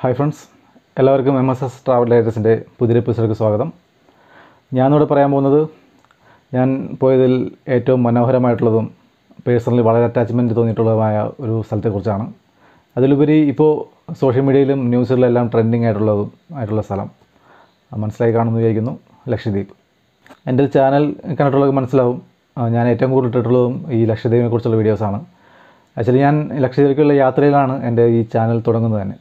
Hi friends എല്ലാവർക്കും M S S travel ലൈറ്റേഴ്സിന്റെ പുതിയ എപ്പിസോഡിലേക്ക് സ്വാഗതം. ഞാനിവിടെ പറയാൻ പോകുന്നത് ഞാൻ പോയതിൽ ഏറ്റവും മനോഹരമായിട്ടുള്ളതും പേഴ്സണലി വളരെ അറ്റാച്ച്മെന്റ് തോന്നിയിട്ടുള്ളതുമായ ഒരു സ്ഥലത്തെക്കുറിച്ചാണ്. അതിലുപരി ഇപ്പോൾ സോഷ്യൽ മീഡിയയിലും ന്യൂസിലെല്ലാം ട്രെൻഡിങ് ആയിട്ടുള്ളതും ആയിട്ടുള്ള സ്ഥലം. മനസ്സിലായി കാണുമെന്ന് വിചാരിക്കുന്നു. ലക്ഷദ്വീപ്. എന്റെ ചാനൽ കണ്ടിട്ടുള്ളത് മനസ്സിലാവും. ഞാൻ ഏറ്റവും കൂടുതൽ ഇട്ടിട്ടുള്ളതും ഈ ലക്ഷദ്വീപിനെ കുറിച്ചുള്ള വീഡിയോസാണ് ആക്ച്വലി ഞാൻ ലക്ഷദ്വീപിലേക്കുള്ള യാത്രയിലാണ് എന്റെ ഈ ചാനൽ തുടങ്ങുന്നത് തന്നെ.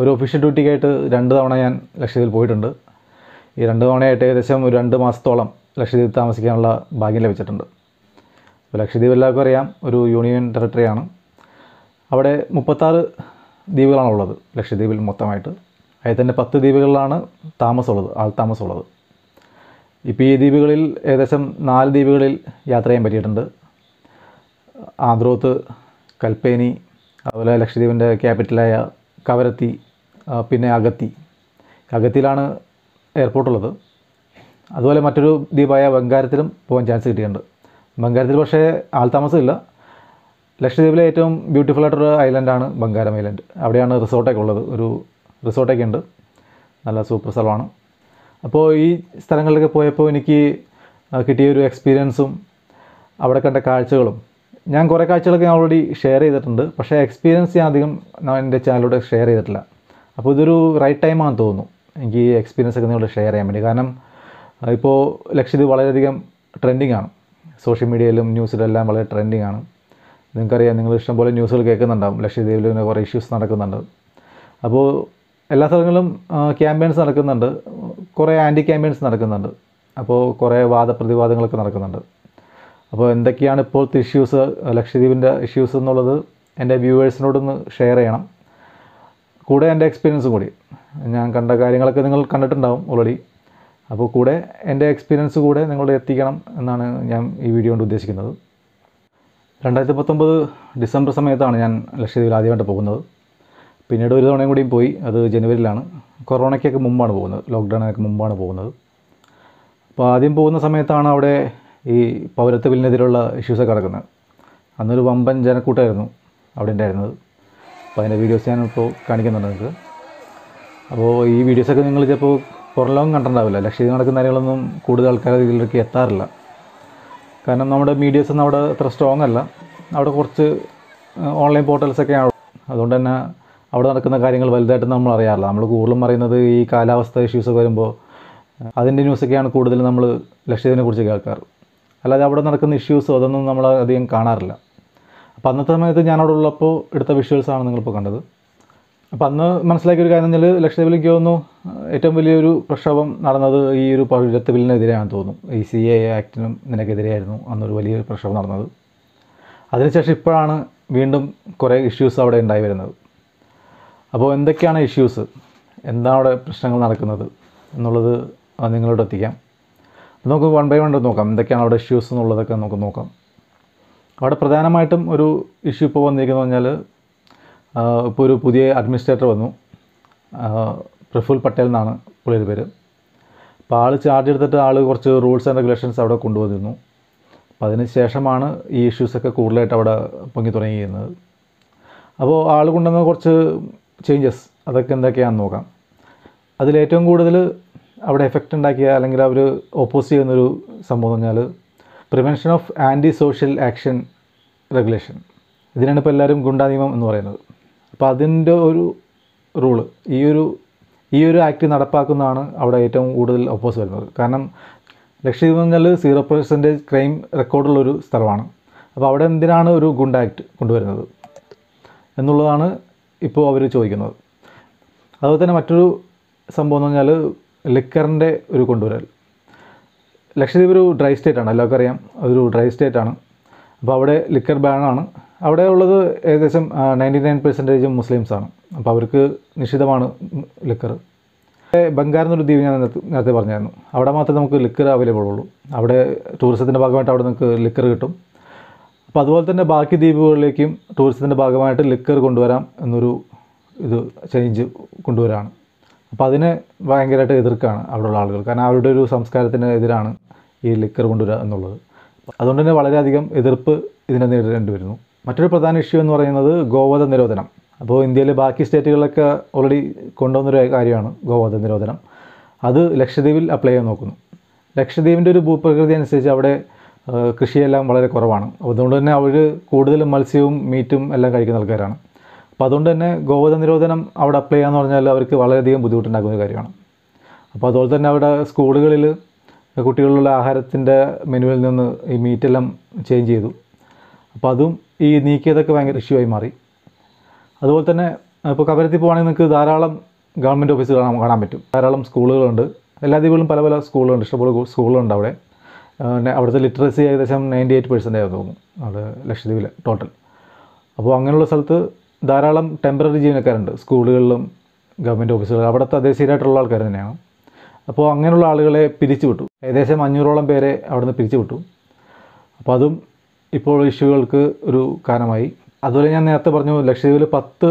ഒരു ഒഫീഷ്യൽ ഡ്യൂട്ടിക്കായിട്ട് രണ്ട് തവണ ഞാൻ ലക്ഷദ്വീപിൽ പോയിട്ടുണ്ട്. ഈ രണ്ട് തവണയായിട്ട് ഏകദേശം ഒരു രണ്ട് മാസത്തോളം ലക്ഷദ്വീപ് താമസിക്കാനുള്ള ഭാഗ്യം ലഭിച്ചിട്ടുണ്ട്. അപ്പോൾ ലക്ഷദ്വീപ് എല്ലാവർക്കും അറിയാം ഒരു യൂണിയൻ ടെറിട്ടറിയാണ് അവിടെ മുപ്പത്താറ് ദ്വീപുകളാണുള്ളത് ലക്ഷദ്വീപിൽ മൊത്തമായിട്ട്. അതിൽ തന്നെ പത്ത് ദ്വീപുകളിലാണ് താമസമുള്ളത് ആൾ താമസമുള്ളത്. ഇപ്പോൾ ഈ ദ്വീപുകളിൽ ഏകദേശം നാല് ദ്വീപുകളിൽ യാത്ര ചെയ്യാൻ പറ്റിയിട്ടുണ്ട്. ആന്ത്രോത്ത് കൽപ്പേനി അതുപോലെ ലക്ഷദ്വീപിന്റെ ക്യാപിറ്റലായ കവരത്തി പിന്നെ അഗത്തി. അഗത്തിയിലാണ് എയർപോർട്ടുള്ളത്. അതുപോലെ മറ്റൊരു ദ്വീപായ ബംഗാരത്തിലും പോകാൻ ചാൻസ് കിട്ടിയിട്ടുണ്ട്. ബംഗാരത്തിൽ പക്ഷേ ആൾതാമസമില്ല ലക്ഷദ്വീപിലെ ഏറ്റവും ബ്യൂട്ടിഫുൾ ആയിട്ടൊരു ഐലൻഡാണ് ബംഗാരം ഐലൻഡ്. അവിടെയാണ് റിസോർട്ടൊക്കെ ഉള്ളത്. ഒരു റിസോർട്ടൊക്കെ ഉണ്ട്. നല്ല സൂപ്പർ സ്ഥലമാണ്. അപ്പോൾ ഈ സ്ഥലങ്ങളിലൊക്കെ പോയപ്പോൾ എനിക്ക് കിട്ടിയ ഒരു എക്സ്പീരിയൻസും അവിടെ കണ്ട കാഴ്ചകളും ഞാൻ കുറേ കാഴ്ചകളൊക്കെ ഞാൻ ഓൾറെഡി ഷെയർ ചെയ്തിട്ടുണ്ട്. പക്ഷേ എക്സ്പീരിയൻസ് ഞാൻ അധികം എന്റെ ചാനലിലൂടെ ഷെയർ ചെയ്തിട്ടില്ല. അപ്പോൾ ഇതൊരു റൈറ്റ് ടൈമാണെന്ന് തോന്നുന്നു. എനിക്ക് ഈ എക്സ്പീരിയൻസ് ഒക്കെ നിങ്ങളോട് ഷെയർ ചെയ്യാൻ വേണ്ടി. കാരണം ഇപ്പോൾ ലക്ഷദ്വീപ് വളരെയധികം ട്രെൻഡിങ് ആണ്. സോഷ്യൽ മീഡിയയിലും ന്യൂസിലെല്ലാം വളരെ ട്രെൻഡിങ് ആണ്. നിങ്ങൾക്കറിയാം നിങ്ങൾ ഇഷ്ടംപോലെ ന്യൂസുകൾ കേൾക്കുന്നുണ്ടാവും. ലക്ഷദ്വീപിൽ പിന്നെ കുറേ ഇഷ്യൂസ് നടക്കുന്നുണ്ട്. അപ്പോൾ എല്ലാ സ്ഥലങ്ങളിലും ക്യാമ്പയിൻസ് നടക്കുന്നുണ്ട്. കുറേ ആന്റി ക്യാമ്പയിൻസ് നടക്കുന്നുണ്ട്. അപ്പോൾ കുറേ വാദപ്രതിവാദങ്ങളൊക്കെ നടക്കുന്നുണ്ട്. അപ്പോൾ എന്തൊക്കെയാണ് ഇപ്പോഴത്തെ ഇഷ്യൂസ് ലക്ഷദ്വീപിന്റെ ഇഷ്യൂസ് എന്നുള്ളത് എന്റെ വ്യൂവേഴ്സിനോടൊന്ന് ഷെയർ ചെയ്യണം. കൂടെ എന്റെ എക്സ്പീരിയൻസും കൂടി. ഞാൻ കണ്ട കാര്യങ്ങളൊക്കെ നിങ്ങൾ കണ്ടിട്ടുണ്ടാവും ഓൾറെഡി അപ്പോൾ കൂടെ എന്റെ എക്സ്പീരിയൻസ് കൂടെ നിങ്ങളുടെ എത്തിക്കണം എന്നാണ് ഞാൻ ഈ വീഡിയോ കൊണ്ട് ഉദ്ദേശിക്കുന്നത്. രണ്ടായിരത്തി പത്തൊമ്പത് ഡിസംബർ സമയത്താണ് ഞാൻ ലക്ഷദ്വീപിൽ ആദ്യമായിട്ട് പോകുന്നത്. പിന്നീട് ഒരു തവണയും കൂടിയും പോയി. അത് ജനുവരിയിലാണ്. കൊറോണയ്ക്കൊക്കെ മുമ്പാണ് പോകുന്നത്. ലോക്ക്ഡൗണിനൊക്കെ മുമ്പാണ് പോകുന്നത്. അപ്പോൾ ആദ്യം പോകുന്ന സമയത്താണ് അവിടെ ഈ പൗരത്വ ബില്ലിനെതിരെയുള്ള ഇഷ്യൂസൊക്കെ നടക്കുന്നത് അന്നൊരു വമ്പൻ ജനക്കൂട്ടമായിരുന്നു അവിടെ ഉണ്ടായിരുന്നത്. അപ്പോൾ അതിന്റെ വീഡിയോസ് ഞാനിപ്പോൾ കാണിക്കുന്നുണ്ട് നിങ്ങൾക്ക്. അപ്പോൾ ഈ വീഡിയോസൊക്കെ നിങ്ങൾ ചിലപ്പോൾ പുറം ലോകം കണ്ടിട്ടുണ്ടാവില്ല. ലക്ഷദ്വീപ് നടക്കുന്ന കാര്യങ്ങളൊന്നും കൂടുതൽ ആൾക്കാർ ഇതിലേക്ക് എത്താറില്ല. കാരണം നമ്മുടെ മീഡിയസ് ഒന്നും അവിടെ അത്ര സ്ട്രോങ് അല്ല. അവിടെ കുറച്ച് ഓൺലൈൻ പോർട്ടൽസൊക്കെ അതുകൊണ്ട് തന്നെ അവിടെ നടക്കുന്ന കാര്യങ്ങൾ വലുതായിട്ട് നമ്മൾ അറിയാറില്ല. നമ്മൾ കൂടുതലും അറിയുന്നത് ഈ കാലാവസ്ഥ ഇഷ്യൂസൊക്കെ വരുമ്പോൾ അതിന്റെ ന്യൂസൊക്കെയാണ് കൂടുതൽ നമ്മൾ ലക്ഷദ്വീപിനെ കുറിച്ച് കേൾക്കാറ്. അല്ലാതെ അവിടെ നടക്കുന്ന ഇഷ്യൂസോ അതൊന്നും നമ്മൾ അധികം കാണാറില്ല. അപ്പോൾ അന്നത്തെ സമയത്ത് ഞാൻ അവിടെ ഉള്ളപ്പോൾ എടുത്ത വിഷ്വൽസാണ് നിങ്ങളിപ്പോൾ കണ്ടത്. അപ്പോൾ അന്ന് മനസ്സിലാക്കിയ ഒരു കാര്യം എന്ന് വെച്ചാൽ ലക്ഷദ്വീപിലേക്ക് തോന്നുന്നു ഏറ്റവും വലിയൊരു പ്രക്ഷോഭം നടന്നത് ഈ ഒരു പൗരത്വ ബില്ലിനെതിരെയാണെന്ന് തോന്നുന്നു. ഈ സി എ ആക്ടിനും ഇതിനൊക്കെതിരെയായിരുന്നു അന്നൊരു വലിയൊരു പ്രക്ഷോഭം നടന്നത്. അതിനുശേഷം ഇപ്പോഴാണ് വീണ്ടും കുറേ ഇഷ്യൂസ് അവിടെ ഉണ്ടായി വരുന്നത്. അപ്പോൾ എന്തൊക്കെയാണ് ഇഷ്യൂസ് എന്താണ് അവിടെ പ്രശ്നങ്ങൾ നടക്കുന്നത്? എന്നുള്ളത് നിങ്ങളോട് എത്തിക്കാം. നമുക്ക് വൺ ബൈ വൺ നോക്കാം. എന്തൊക്കെയാണ് അവിടെ ഇഷ്യൂസ് എന്നുള്ളതൊക്കെ നമുക്ക് നോക്കാം. അവിടെ പ്രധാനമായിട്ടും ഒരു ഇഷ്യൂ ഇപ്പോൾ വന്നിരിക്കുന്നത് പറഞ്ഞാൽ ഇപ്പോൾ ഒരു പുതിയ അഡ്മിനിസ്ട്രേറ്റർ വന്നു. പ്രഫുൽ പട്ടേൽ എന്നാണ് പുള്ളിയുടെ പേര്. അപ്പോൾ ആൾ ചാർജ് എടുത്തിട്ട് ആൾ കുറച്ച് റൂൾസ് ആൻഡ് റെഗുലേഷൻസ് അവിടെ കൊണ്ടുവന്നിരുന്നു. അപ്പോൾ അതിന് ശേഷമാണ് ഈ ഇഷ്യൂസൊക്കെ കൂടുതലായിട്ട് അവിടെ പൊങ്ങി തുടങ്ങിയിരുന്നത്. അപ്പോൾ ആൾ കൊണ്ടുവന്ന കുറച്ച് ചേഞ്ചസ് അതൊക്കെ എന്തൊക്കെയാണെന്ന് നോക്കാം. അതിലേറ്റവും കൂടുതൽ അവിടെ എഫക്റ്റ് ഉണ്ടാക്കിയ അല്ലെങ്കിൽ അവർ ഓപ്പോസ് ചെയ്യുന്നൊരു സംഭവം എന്ന് പറഞ്ഞാൽ prevention of anti social action regulation ഇതിനാണ് ഇപ്പോൾ എല്ലാവരും ഗുണ്ടാ നിയമം എന്ന് പറയുന്നത്. അപ്പോൾ അതിന്റെ ഒരു റൂൾ ഈ ഒരു ഈ ഒരു ആക്ട് നടപ്പാക്കുന്നതാണ് അവിടെ ഏറ്റവും കൂടുതൽ ഒപ്പോസ് വരുന്നത്. കാരണം ലക്ഷ്യം എന്ന് പറഞ്ഞാൽ സീറോ പെർസെന്റേജ് ക്രൈം റെക്കോർഡുള്ളൊരു സ്ഥലമാണ്. അപ്പോൾ അവിടെ എന്തിനാണ് ഒരു ഗുണ്ട ആക്ട് കൊണ്ടുവരുന്നത്? എന്നുള്ളതാണ് ഇപ്പോൾ അവർ ചോദിക്കുന്നത്. അതുപോലെ തന്നെ മറ്റൊരു സംഭവം എന്ന് പറഞ്ഞാൽ ലിക്കറിന്റെ ഒരു കൊണ്ടുവരൽ. ലക്ഷദ്വീപ് ഒരു ഡ്രൈ സ്റ്റേറ്റ് ആണ് എല്ലാവർക്കും അറിയാം അതൊരു ഡ്രൈ സ്റ്റേറ്റ് ആണ്. അപ്പോൾ അവിടെ ലിക്കർ ബാനാണ് അവിടെ ഉള്ളത് ഏകദേശം നയന്റി നയൻ പെർസെന്റേജും മുസ്ലിംസാണ് അപ്പോൾ അവർക്ക് നിഷിദ്ധമാണ് ലിക്കർ ബംഗാർ എന്നൊരു ദ്വീപ് ഞാൻ നേരത്തെ പറഞ്ഞായിരുന്നു. അവിടെ മാത്രമേ നമുക്ക് ലിക്കർ അവൈലബിൾ ഉള്ളൂ. അവിടെ ടൂറിസത്തിന്റെ ഭാഗമായിട്ട് അവിടെ നമുക്ക് ലിക്കർ കിട്ടും. അപ്പോൾ അതുപോലെ തന്നെ ബാക്കി ദ്വീപുകളിലേക്കും ടൂറിസത്തിന്റെ ഭാഗമായിട്ട് ലിക്കർ കൊണ്ടുവരാം എന്നൊരു ഇത് ചേഞ്ച് കൊണ്ടുവരാണ്. അപ്പോൾ അതിനെ ഭയങ്കരമായിട്ട് എതിർക്കുകയാണ് അവിടെയുള്ള ആളുകൾ. കാരണം അവരുടെ ഒരു സംസ്കാരത്തിന് എതിരാണ് ഈ ലിക്കർ കൊണ്ടുവരിക എന്നുള്ളത്. അതുകൊണ്ട് തന്നെ വളരെയധികം എതിർപ്പ് ഇതിനെ നേരിടേണ്ടി വരുന്നു. മറ്റൊരു പ്രധാന ഇഷ്യൂ എന്ന് പറയുന്നത് ഗോവധ നിരോധനം. അപ്പോൾ ഇന്ത്യയിലെ ബാക്കി സ്റ്റേറ്റുകളിലൊക്കെ ഓൾറെഡി കൊണ്ടുവന്നൊരു കാര്യമാണ് ഗോവധ നിരോധനം. അത് ലക്ഷദ്വീപിൽ അപ്ലൈ ചെയ്യാൻ നോക്കുന്നു. ലക്ഷദ്വീപിന്റെ ഒരു ഭൂപ്രകൃതി അനുസരിച്ച് അവിടെ കൃഷിയെല്ലാം വളരെ കുറവാണ്. അതുകൊണ്ട് തന്നെ അവർ കൂടുതലും മത്സ്യവും മീറ്റും എല്ലാം കഴിക്കുന്ന ആൾക്കാരാണ്. അപ്പോൾ അതുകൊണ്ട് തന്നെ ഗോവധ നിരോധനം അവിടെ അപ്ലൈ ചെയ്യാന്ന് പറഞ്ഞാൽ അവർക്ക് വളരെയധികം ബുദ്ധിമുട്ടുണ്ടാക്കുന്ന കാര്യമാണ്. അപ്പോൾ അതുപോലെ തന്നെ അവിടെ സ്കൂളുകളിൽ കുട്ടികളുള്ള ആഹാരത്തിന്റെ മെനുവിൽ നിന്ന് ഈ മീറ്റെല്ലാം ചേഞ്ച് ചെയ്തു. അപ്പോൾ അതും ഈ നീക്കിയതൊക്കെ ഭയങ്കര ഇഷ്യൂ ആയി മാറി. അതുപോലെ തന്നെ ഇപ്പോൾ കവരത്തിൽ പോകുകയാണെങ്കിൽ നിങ്ങൾക്ക് ധാരാളം ഗവൺമെന്റ് ഓഫീസ് കാണാൻ കാണാൻ പറ്റും. ധാരാളം സ്കൂളുകളുണ്ട്. എല്ലാ ദ്വീപുകളും പല പല സ്കൂളുകളുണ്ട്. ഇഷ്ടംപോലെ സ്കൂളുകളുണ്ട് അവിടെ. അവിടുത്തെ ലിറ്ററസി ഏകദേശം നയന്റി എയ്റ്റ് പെർസെന്റ് ആയി തോന്നുന്നു. അവിടെ ലക്ഷദ്വീപിൽ ടോട്ടൽ അപ്പോൾ അങ്ങനെയുള്ള സ്ഥലത്ത് ധാരാളം ടെമ്പററി ജീവനക്കാരുണ്ട്. സ്കൂളുകളിലും ഗവൺമെന്റ് ഓഫീസുകളിലും അവിടെ തദ്ദേശീയരായിട്ടുള്ള ആൾക്കാർ തന്നെയാണ്. അപ്പോൾ അങ്ങനെയുള്ള ആളുകളെ പിരിച്ചുവിട്ടു. ഏകദേശം അഞ്ഞൂറോളം പേരെ അവിടുന്ന് പിരിച്ചു വിട്ടു അപ്പോൾ അതും ഇപ്പോൾ ഇഷ്യൂകൾക്ക് ഒരു കാരണമായി. അതുപോലെ ഞാൻ നേരത്തെ പറഞ്ഞു ലക്ഷദ്വീപിൽ പത്ത്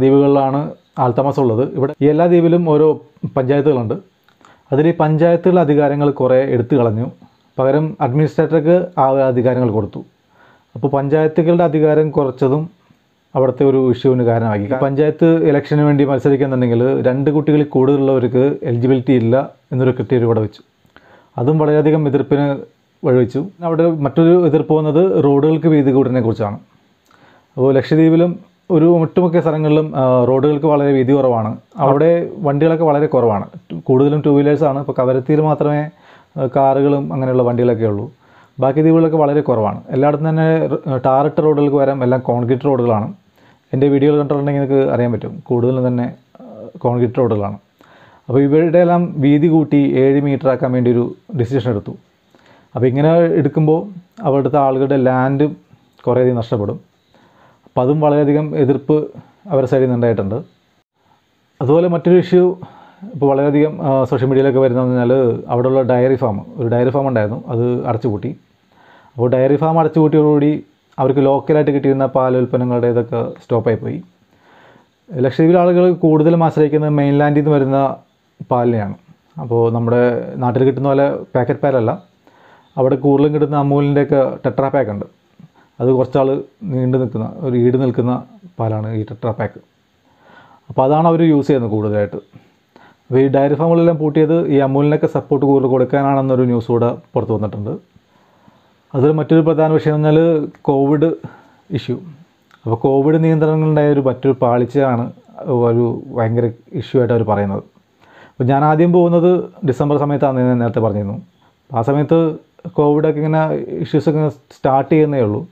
ദ്വീപുകളിലാണ് ആൾത്താമസമുള്ളത് ഇവിടെ ഈ എല്ലാ ദ്വീപിലും ഓരോ പഞ്ചായത്തുകളുണ്ട്. അതിൽ ഈ പഞ്ചായത്തുകളുടെ അധികാരങ്ങൾ കുറേ എടുത്തു കളഞ്ഞു. പകരം അഡ്മിനിസ്ട്രേറ്റർക്ക് ആ അധികാരങ്ങൾ കൊടുത്തു. അപ്പോൾ പഞ്ചായത്തുകളുടെ അധികാരം കുറച്ചതും അവിടുത്തെ ഒരു ഇഷ്യൂവിന് കാരണമാക്കി. പഞ്ചായത്ത് ഇലക്ഷന് വേണ്ടി മത്സരിക്കുന്നുണ്ടെങ്കിൽ രണ്ട് കുട്ടികളിൽ കൂടുതലുള്ളവർക്ക് എലിജിബിലിറ്റി ഇല്ല എന്നൊരു ക്രിറ്റീരിയ ഇവിടെ വെച്ചു. അതും വളരെയധികം എതിർപ്പിന് വഴിവെച്ചു. അവിടെ മറ്റൊരു എതിർപ്പ് വന്നത് റോഡുകൾക്ക് വീതി കൂടിനെ കുറിച്ചാണ്. അപ്പോൾ ലക്ഷദ്വീപിലും ഒരു ഒട്ടുമിക്ക സ്ഥലങ്ങളിലും റോഡുകൾക്ക് വളരെ വീതി കുറവാണ്. അവിടെ വണ്ടികളൊക്കെ വളരെ കുറവാണ്. കൂടുതലും ടൂ വീലേഴ്സാണ് ഇപ്പോൾ കവരത്തിയിൽ മാത്രമേ കാറുകളും അങ്ങനെയുള്ള വണ്ടികളൊക്കെ ഉള്ളൂ. ബാക്കി ദ്വീപുകളൊക്കെ വളരെ കുറവാണ്. എല്ലായിടത്തും തന്നെ ടാറിട്ട റോഡുകൾക്ക് വരാം എല്ലാം കോൺക്രീറ്റ് റോഡുകളാണ്. എന്റെ വീഡിയോകൾ കണ്ടിട്ടുണ്ടെങ്കിൽ നിങ്ങൾക്ക് അറിയാൻ പറ്റും. കൂടുതലും തന്നെ കോൺക്രീറ്റ് റോഡുകളാണ്. അപ്പോൾ ഇവരുടെ എല്ലാം വീതി കൂട്ടി ഏഴ് മീറ്റർ ആക്കാൻ വേണ്ടി ഒരു ഡിസിഷൻ എടുത്തു. അപ്പോൾ ഇങ്ങനെ എടുക്കുമ്പോൾ അവിടുത്തെ ആളുകളുടെ ലാൻഡ് കുറേയധികം നഷ്ടപ്പെടും. അപ്പോൾ അതും വളരെയധികം എതിർപ്പ് അവരുടെ സൈഡിൽ നിന്ന് ഉണ്ടായിട്ടുണ്ട്. അതുപോലെ മറ്റൊരു ഇഷ്യൂ ഇപ്പോൾ വളരെയധികം സോഷ്യൽ മീഡിയയിലൊക്കെ വരുന്നതെന്ന് പറഞ്ഞാൽ അവിടെയുള്ള ഡയറി ഫാം ഒരു ഡയറി ഫാം ഉണ്ടായിരുന്നു. അത് അടച്ചുപൂട്ടി. അപ്പോൾ ഡയറി ഫാം അടച്ചുപൂട്ടിയോടുകൂടി അവർക്ക് ലോക്കലായിട്ട് കിട്ടിയിരുന്ന പാൽ ഉൽപ്പന്നങ്ങളുടെ ഇതൊക്കെ സ്റ്റോപ്പായി പോയി ലക്ഷദ്വീപിലെ ആളുകൾ കൂടുതലും ആശ്രയിക്കുന്നത് മെയിൻലാൻഡിൽ നിന്ന് വരുന്ന പാലിനെയാണ്. അപ്പോൾ നമ്മുടെ നാട്ടിൽ കിട്ടുന്ന പോലെ പാക്കറ്റ് പാലല്ല. അവിടെ കൂടുതലും കിട്ടുന്ന അമൂലിന്റെയൊക്കെ ടെട്രാ പാക്ക് ഉണ്ട് അത് കുറച്ചാൾ നീണ്ടു നിൽക്കുന്ന ഒരു ഈട് നിൽക്കുന്ന പാലാണ് ഈ ടെട്രാ പാക്ക്. അപ്പോൾ അതാണ് അവർ യൂസ് ചെയ്യുന്നത് കൂടുതലായിട്ട്. അപ്പോൾ ഈ ഡയറി ഫാമുകളെല്ലാം പൂട്ടിയത് ഈ അമൂലിനൊക്കെ സപ്പോർട്ട് കൂടുതൽ കൊടുക്കാനാണെന്നൊരു ന്യൂസ് കൂടെ പുറത്തു വന്നിട്ടുണ്ട്. അതിൽ മറ്റൊരു പ്രധാന വിഷയം എന്ന് പറഞ്ഞാൽ കോവിഡ് ഇഷ്യൂ. അപ്പോൾ കോവിഡ് നിയന്ത്രണങ്ങളുണ്ടായ ഒരു മറ്റൊരു പാളിച്ചയാണ് ഒരു ഭയങ്കര ഇഷ്യൂ ആയിട്ട് അവർ പറയുന്നത്. അപ്പോൾ ഞാൻ ആദ്യം പോകുന്നത് ഡിസംബർ സമയത്താണ് ഞാൻ നേരത്തെ പറഞ്ഞിരുന്നു. ആ സമയത്ത് കോവിഡൊക്കെ ഇങ്ങനെ ഇഷ്യൂസൊക്കെ സ്റ്റാർട്ട് ചെയ്യുന്നേ ഉള്ളൂ.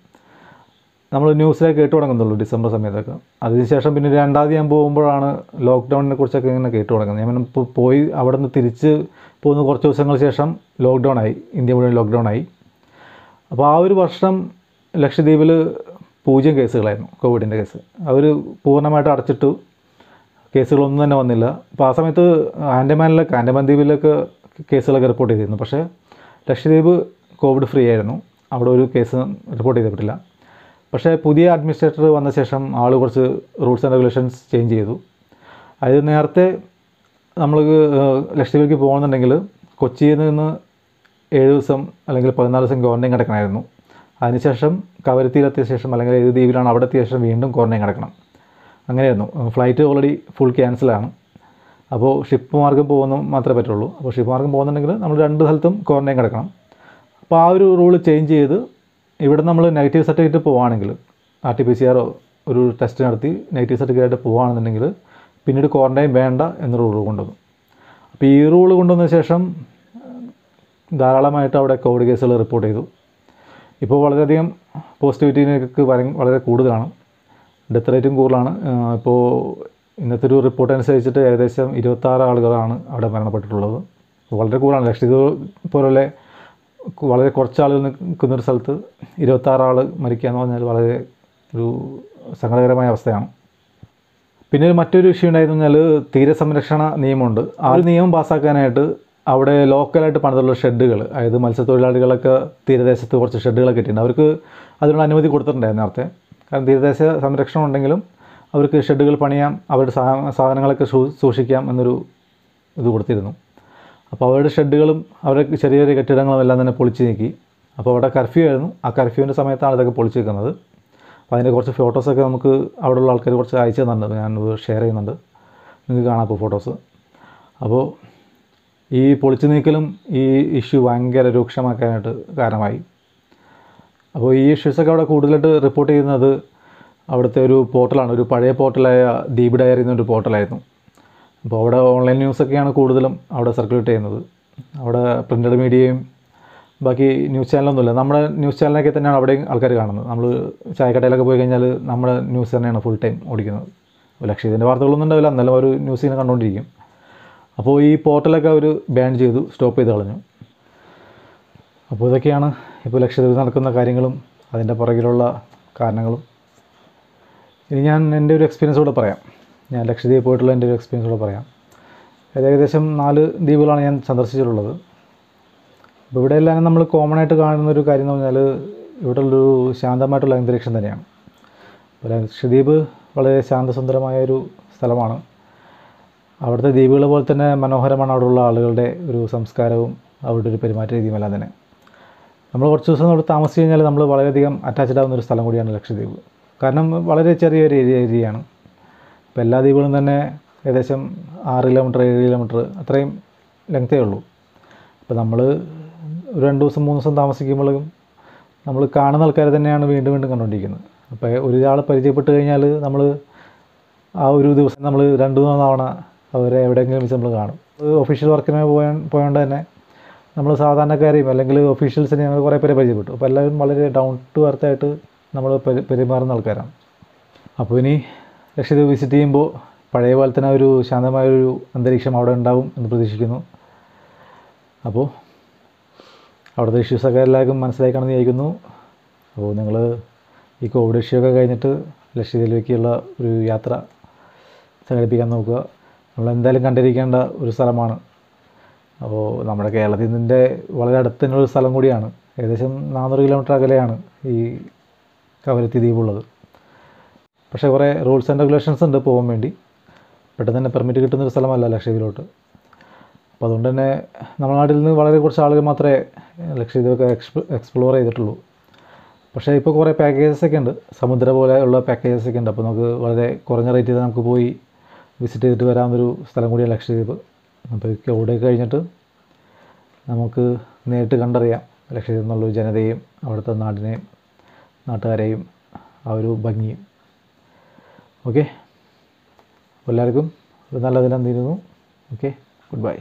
നമ്മൾ ന്യൂസിലൊക്കെ കേട്ടു തുടങ്ങുന്നുള്ളൂ ഡിസംബർ സമയത്തൊക്കെ. അതിനുശേഷം പിന്നെ രണ്ടാമത് ഞാൻ പോകുമ്പോഴാണ് ലോക്ക്ഡൗണിനെ കുറിച്ചൊക്കെ ഇങ്ങനെ കേട്ട് തുടങ്ങുന്നത്. ഞാൻ ഇപ്പോൾ പോയി അവിടെ നിന്ന് തിരിച്ച് പോകുന്ന കുറച്ച് ദിവസങ്ങൾക്ക് ശേഷം ലോക്ക്ഡൗൺ ആയി. ഇന്ത്യ മുഴുവൻ ലോക്ക്ഡൗൺ ആയി. അപ്പോൾ ആ ഒരു വർഷം ലക്ഷദ്വീപിൽ പൂജ്യം കേസുകളായിരുന്നു കോവിഡിന്റെ കേസ്. അവർ പൂർണമായിട്ട് അടച്ചിട്ടു. കേസുകളൊന്നും തന്നെ വന്നില്ല. അപ്പോൾ ആ സമയത്ത് ആൻഡമാനിലൊക്കെ ആൻഡമാൻ ദ്വീപിലൊക്കെ കേസുകളൊക്കെ റിപ്പോർട്ട് ചെയ്തിരുന്നു. പക്ഷേ ലക്ഷദ്വീപ് കോവിഡ് ഫ്രീ ആയിരുന്നു. അവിടെ ഒരു കേസ് റിപ്പോർട്ട് ചെയ്തിട്ടില്ല. പക്ഷേ പുതിയ അഡ്മിനിസ്ട്രേറ്റർ വന്ന ശേഷം ആൾ കുറച്ച് റൂൾസ് ആൻഡ് റെഗുലേഷൻസ് ചേഞ്ച് ചെയ്തു. അതായത് നേരത്തെ നമ്മൾ ലക്ഷദ്വീപിലേക്ക് പോകുന്നുണ്ടെങ്കിൽ കൊച്ചിയിൽ നിന്ന് ഏഴ് ദിവസം അല്ലെങ്കിൽ പതിനാല് ദിവസം ക്വാറന്റൈൻ കിടക്കണമായിരുന്നു. അതിനുശേഷം കവരത്തിയിലെത്തിയ ശേഷം അല്ലെങ്കിൽ ഏത് ദ്വീപിലാണ് അവിടെ എത്തിയ ശേഷം വീണ്ടും ക്വാറന്റൈൻ കിടക്കണം. അങ്ങനെയായിരുന്നു. ഫ്ലൈറ്റ് ഓൾറെഡി ഫുൾ ക്യാൻസലാണ് അപ്പോൾ ഷിപ്പ് മാർഗം പോകുന്ന മാത്രമേ പറ്റുള്ളൂ. അപ്പോൾ ഷിപ്പ് മാർഗം പോകുന്നുണ്ടെങ്കിൽ നമ്മൾ രണ്ട് സ്ഥലത്തും ക്വാറന്റൈൻ കിടക്കണം. അപ്പോൾ ആ ഒരു റൂൾ ചേഞ്ച് ചെയ്ത് ഇവിടെ നമ്മൾ നെഗറ്റീവ് സർട്ടിഫിക്കറ്റ് പോവുകയാണെങ്കിൽ ആർ ടി പി സി ആറോ ഒരു ടെസ്റ്റ് നടത്തി നെഗറ്റീവ് സർട്ടിഫിക്കറ്റ് ആയിട്ട് പോവുകയാണെന്നുണ്ടെങ്കിൽ പിന്നീട് ക്വാറന്റൈൻ വേണ്ട എന്നൊരു റൂൾ കൊണ്ടുവന്നു. അപ്പോൾ ഈ റൂൾ കൊണ്ടുവന്ന ശേഷം ധാരാളമായിട്ട് അവിടെ കോവിഡ് കേസുകൾ റിപ്പോർട്ട് ചെയ്തു. ഇപ്പോൾ വളരെയധികം പോസിറ്റിവിറ്റിക്ക് വളരെ കൂടുതലാണ്. ഡെത്ത് റേറ്റും കൂടുതലാണ്. ഇപ്പോൾ ഇന്നത്തെ ഒരു റിപ്പോർട്ട് അനുസരിച്ചിട്ട് ഏകദേശം ഇരുപത്താറ് ആളുകളാണ് അവിടെ മരണപ്പെട്ടിട്ടുള്ളത്. വളരെ കൂടുതലാണ്. ലക്ഷദ്വീപ് പോലുള്ള വളരെ കുറച്ച് ആളുകൾ നിൽക്കുന്നൊരു സ്ഥലത്ത് ഇരുപത്താറ് ആൾ മരിക്കുക എന്ന് പറഞ്ഞാൽ വളരെ ഒരു സങ്കടകരമായ അവസ്ഥയാണ്. പിന്നെ മറ്റൊരു ഇഷ്യൂ ഉണ്ടായിരുന്നു കഴിഞ്ഞാൽ തീരസംരക്ഷണ നിയമമുണ്ട്. ആ ഒരു നിയമം പാസ്സാക്കാനായിട്ട് അവിടെ ലോക്കലായിട്ട് പണിതുള്ള ഷെഡുകൾ അതായത് മത്സ്യത്തൊഴിലാളികളൊക്കെ തീരദേശത്ത് കുറച്ച് ഷെഡുകളൊക്കെ ഇട്ടിട്ടുണ്ട് അവർക്ക് അതിനുള്ള അനുമതി കൊടുത്തിട്ടുണ്ടായിരുന്നു നേരത്തെ. കാരണം തീരദേശ സംരക്ഷണം ഉണ്ടെങ്കിലും അവർക്ക് ഷെഡുകൾ പണിയാം അവരുടെ സാധനങ്ങളൊക്കെ സൂക്ഷിക്കാം എന്നൊരു ഇത് കൊടുത്തിരുന്നു. അപ്പോൾ അവരുടെ ഷെഡുകളും അവരുടെ ചെറിയ ചെറിയ കെട്ടിടങ്ങളും എല്ലാം തന്നെ പൊളിച്ച് നീക്കി. അപ്പോൾ അവിടെ കർഫ്യൂ ആയിരുന്നു. ആ കർഫ്യൂവിന്റെ സമയത്താണ് ഇതൊക്കെ പൊളിച്ച് വെക്കുന്നത് അപ്പോൾ അതിന്റെ കുറച്ച് ഫോട്ടോസൊക്കെ നമുക്ക് അവിടെയുള്ള ആൾക്കാർ കുറച്ച് അയച്ചു തന്നിട്ടുണ്ട്. ഞാനത് ഷെയർ ചെയ്യുന്നുണ്ട്. നിങ്ങൾക്ക് കാണാം അപ്പോൾ ഫോട്ടോസ് അപ്പോൾ ഈ പൊളിച്ചു നീക്കലും ഈ ഇഷ്യൂ ഭയങ്കര രൂക്ഷമാക്കാനായിട്ട് കാരണമായി. അപ്പോൾ ഈ ഇഷ്യൂസൊക്കെ അവിടെ കൂടുതലായിട്ട് റിപ്പോർട്ട് ചെയ്യുന്നത് അവിടുത്തെ ഒരു പോർട്ടലാണ് ഒരു പഴയ പോർട്ടലായ ദീപ് ഡയറി എന്നൊരു പോർട്ടലായിരുന്നു. അപ്പോൾ അവിടെ ഓൺലൈൻ ന്യൂസൊക്കെയാണ് കൂടുതലും അവിടെ സർക്കുലേറ്റ് ചെയ്യുന്നത്. അവിടെ പ്രിന്റഡ് മീഡിയയും ബാക്കി ന്യൂസ് ചാനലൊന്നുമില്ല. നമ്മുടെ ന്യൂസ് ചാനലൊക്കെ തന്നെയാണ് അവിടെയും ആൾക്കാർ കാണുന്നത്. നമ്മൾ ചായക്കടയിലൊക്കെ പോയി കഴിഞ്ഞാൽ നമ്മുടെ ന്യൂസ് തന്നെയാണ് ഫുൾ ടൈം ഓടിക്കുന്നത്. ലക്ഷ്യത്തിന്റെ വാർത്തകളൊന്നും ഉണ്ടാവില്ല. എന്നാലും ഒരു ന്യൂസ് ഇങ്ങനെ കണ്ടുകൊണ്ടിരിക്കും. അപ്പോൾ ഈ പോർട്ടലൊക്കെ അവർ ബാൻ ചെയ്തു സ്റ്റോപ്പ് ചെയ്ത് കളഞ്ഞു. അപ്പോൾ ഇതൊക്കെയാണ് ഇപ്പോൾ ലക്ഷദ്വീപിൽ നടക്കുന്ന കാര്യങ്ങളും അതിന്റെ പുറകിലുള്ള കാരണങ്ങളും. ഇനി ഞാൻ എന്റെ ഒരു എക്സ്പീരിയൻസ് കൂടെ പറയാം. ഞാൻ ലക്ഷദ്വീപ് പോയിട്ടുള്ള എന്റെ ഒരു എക്സ്പീരിയൻസ് കൂടെ പറയാം. ഏകദേശം നാല് ദ്വീപുകളാണ് ഞാൻ സന്ദർശിച്ചിട്ടുള്ളത്. അപ്പോൾ ഇവിടെ എല്ലാം നമ്മൾ കോമൺ ആയിട്ട് കാണുന്ന ഒരു കാര്യം എന്ന് പറഞ്ഞാൽ ഇവിടെ ഒരു ശാന്തമായിട്ടുള്ള അന്തരീക്ഷം തന്നെയാണ്. അപ്പോൾ ലക്ഷദ്വീപ് വളരെ ശാന്തസുന്ദരമായ ഒരു സ്ഥലമാണ്. അവിടുത്തെ ദ്വീപുകൾ പോലെ തന്നെ മനോഹരമാണ് അവിടെയുള്ള ആളുകളുടെ ഒരു സംസ്കാരവും അവരുടെ ഒരു പെരുമാറ്റ രീതിയും എല്ലാം തന്നെ. നമ്മൾ കുറച്ച് ദിവസം അവിടെ താമസിച്ച് കഴിഞ്ഞാൽ നമ്മൾ വളരെയധികം അറ്റാച്ച്ഡ് ആവുന്ന ഒരു സ്ഥലം കൂടിയാണ് ലക്ഷദ്വീപ്. കാരണം വളരെ ചെറിയൊരു ഏരിയ ഏരിയയാണ്. ഇപ്പോൾ എല്ലാ ദ്വീപുകളും തന്നെ ഏകദേശം ആറ് കിലോമീറ്റർ ഏഴ് കിലോമീറ്റർ അത്രയും ലെങ്തേ ഉള്ളൂ. അപ്പോൾ നമ്മൾ ഒരു രണ്ട് ദിവസം മൂന്ന് ദിവസം താമസിക്കുമ്പോഴും നമ്മൾ കാണുന്ന ആൾക്കാരെ തന്നെയാണ് വീണ്ടും വീണ്ടും കണ്ടുകൊണ്ടിരിക്കുന്നത്. അപ്പോൾ ഒരാളെ പരിചയപ്പെട്ട് കഴിഞ്ഞാൽ നമ്മൾ ആ ഒരു ദിവസം നമ്മൾ രണ്ട് മൂന്ന് തവണ അവരെ എവിടെയെങ്കിലും വെച്ച് നമ്മൾ കാണും. ഒഫീഷ്യൽ വർക്കിന് പോയ പോയതുകൊണ്ട് തന്നെ നമ്മൾ സാധാരണക്കാരെയും അല്ലെങ്കിൽ ഒഫീഷ്യൽസിനെ ഞങ്ങൾ കുറേ പേരെ പരിചയപ്പെട്ടു. അപ്പോൾ എല്ലാവരും വളരെ ഡൗൺ ടു എർത്തായിട്ട് നമ്മൾ പെരു പെരുമാറുന്ന ആൾക്കാരാണ്. അപ്പോൾ ഇനി ലക്ഷദ്വീപ് വിസിറ്റ് ചെയ്യുമ്പോൾ പഴയ പോലെ തന്നെ ഒരു ശാന്തമായൊരു അന്തരീക്ഷം അവിടെ ഉണ്ടാവും എന്ന് പ്രതീക്ഷിക്കുന്നു. അപ്പോൾ അവിടുത്തെ ഇഷ്യൂസൊക്കെ എല്ലാവർക്കും മനസ്സിലായി കാണുമെന്ന് വിചാരിക്കുന്നു. അപ്പോൾ നിങ്ങൾ ഈ കോവിഡ് ഇഷ്യൂ ഒക്കെ കഴിഞ്ഞിട്ട് ലക്ഷദ്വീപിലേക്കുള്ള ഒരു യാത്ര സംഘടിപ്പിക്കാൻ നോക്കുക. നമ്മൾ എന്തായാലും കണ്ടിരിക്കേണ്ട ഒരു സ്ഥലമാണ്. അപ്പോൾ നമ്മുടെ കേരളത്തിൽ നിന്നിന്റെ വളരെ ഒരു സ്ഥലം കൂടിയാണ്. ഏകദേശം നാനൂറ് കിലോമീറ്റർ അകലെയാണ് ഈ കവരത്തി ദ്വീപുള്ളത്. പക്ഷേ കുറേ റൂൾസ് ആൻഡ് റെഗുലേഷൻസ് ഉണ്ട് പോകാൻ വേണ്ടി. പെട്ടെന്ന് തന്നെ പെർമിറ്റ് കിട്ടുന്നൊരു സ്ഥലമല്ല ലക്ഷദ്വീപിലോട്ട്. അപ്പോൾ അതുകൊണ്ട് തന്നെ നമ്മുടെ നാട്ടിൽ നിന്ന് വളരെ കുറച്ച് ആളുകൾ മാത്രമേ ലക്ഷദ്വീപൊക്കെ എക്സ്പ്ലോ എക്സ്പ്ലോർ ചെയ്തിട്ടുള്ളൂ. പക്ഷേ ഇപ്പോൾ കുറേ പാക്കേജസ് ഒക്കെ ഉണ്ട്. സമുദ്ര പോലെയുള്ള പാക്കേജസ് ഒക്കെ ഉണ്ട്. അപ്പോൾ നമുക്ക് വളരെ കുറഞ്ഞ റേറ്റിൽ നമുക്ക് പോയി വിസിറ്റ് ചെയ്തിട്ട് വരാൻ ഒരു സ്ഥലം കൂടിയാണ് ലക്ഷദ്വീപ്. അപ്പോൾ അവിടെ കഴിഞ്ഞിട്ട് നമുക്ക് നേരിട്ട് കണ്ടറിയാം ലക്ഷദ്വീപ് എന്നുള്ള ജനതയും അവിടുത്തെ നാടിനെയും നാട്ടുകാരെയും ആ ഒരു ഭംഗിയും. ഓക്കെ? എല്ലാവർക്കും ഒരു നല്ല ദിനം തീരുന്നു ഓക്കെ? Good bye.